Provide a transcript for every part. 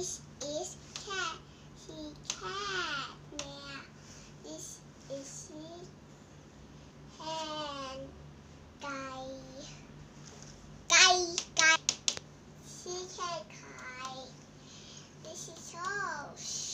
This is cat. He cat now. This is he and guy. Guy guy. She can guy. This is horse.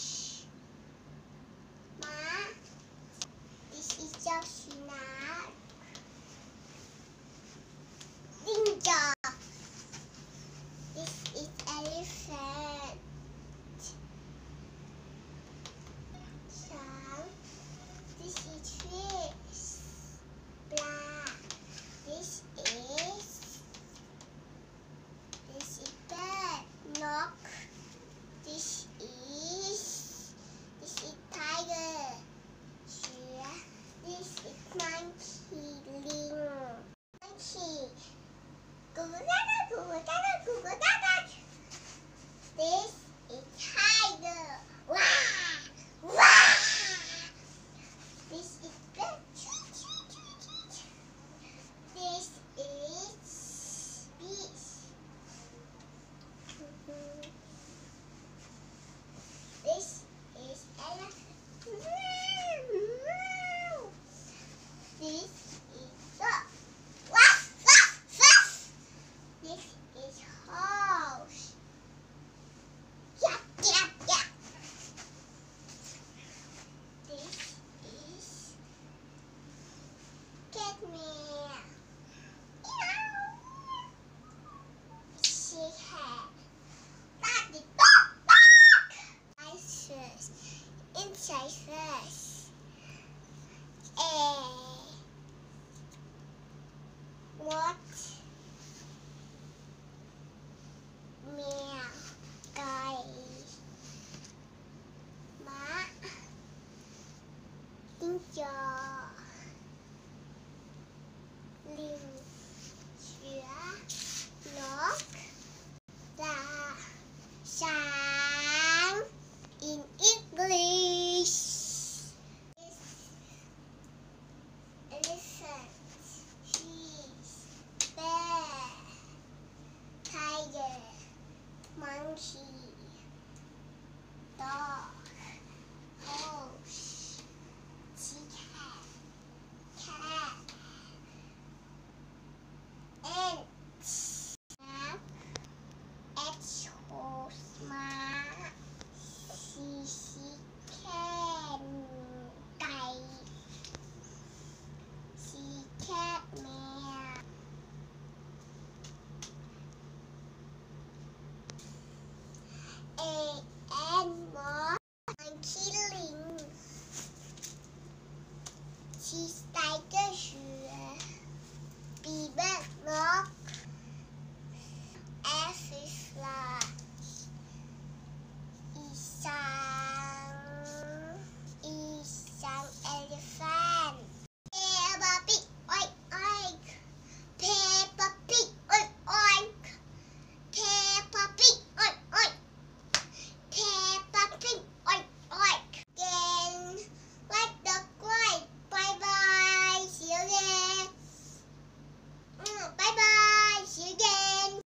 This is tiger. 있어.